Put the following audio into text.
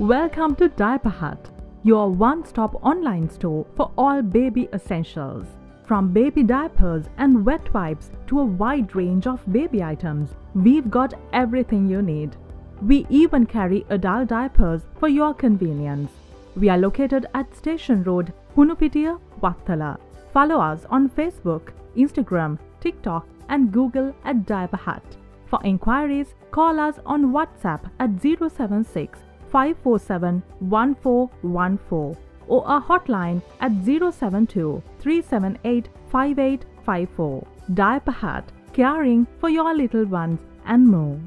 Welcome to Diaper Hut, your one stop online store for all baby essentials. From baby diapers and wet wipes to a wide range of baby items, we've got everything you need. We even carry adult diapers for your convenience. We are located at Station Road, Hunupitiya, Wattala. Follow us on Facebook, Instagram, TikTok, and Google at Diaper Hut. For inquiries, call us on WhatsApp at 076 547 1414 or our hotline at 072 378 5854. Diaper Hut, caring for your little ones and more.